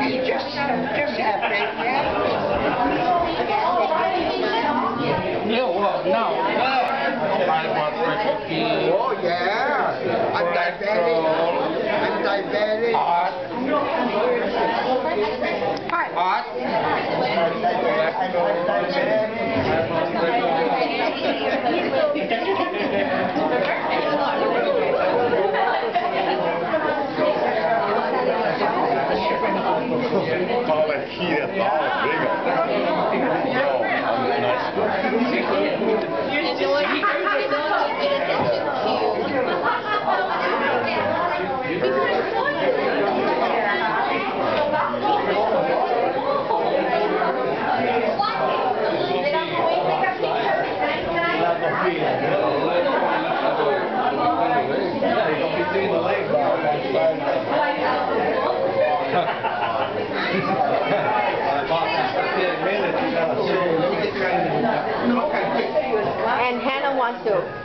You just, just have it, yeah? Yeah, well, no. My blood pressure. Oh, yeah. I'm diabetic. I'm diabetic. Heart. Heart. Fala daqui, é tal, briga. Yeah. Up there.